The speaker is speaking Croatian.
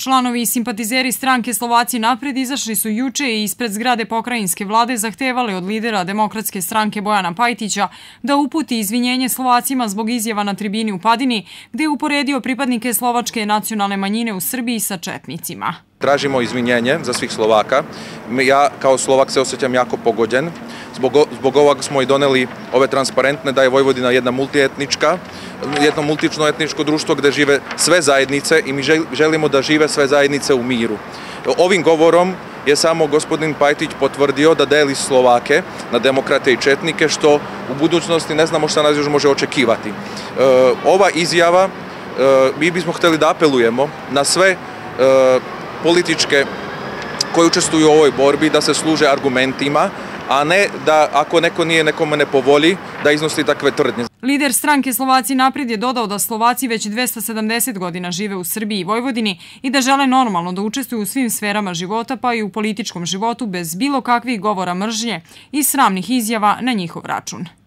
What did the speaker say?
Članovi i simpatizeri stranke Slovaci napred izašli su juče i ispred zgrade pokrajinske vlade zahtevali od lidera demokratske stranke Bojana Pajtića da uputi izvinjenje Slovacima zbog izjava na tribini u Padini, gde je uporedio pripadnike slovačke nacionalne manjine u Srbiji sa četnicima. Tražimo izvinjenje za svih Slovaka. Ja kao Slovak se osjećam jako pogođen. Zbog, zbog ovog smo i doneli ove transparentne da je Vojvodina jedna multietnička, jedno multično etničko društvo gde žive sve zajednice i mi želimo da žive sve zajednice u miru. Ovim govorom je samo gospodin Pajtić potvrdio da deli Slovake na demokrate i četnike, što u budućnosti ne znamo šta nas još može očekivati. E, ova izjava, e, mi bismo hteli da apelujemo na sve e, političke koji učestvuju u ovoj borbi da se služe argumentima, a ne da ako neko nije nekome ne povolji, da iznosi takve tvrdnje. Lider stranke Slovaci napred je dodao da Slovaci već 270 godina žive u Srbiji i Vojvodini i da žele normalno da učestvuju u svim sferama života pa i u političkom životu bez bilo kakvih govora mržnje i sramnih izjava na njihov račun.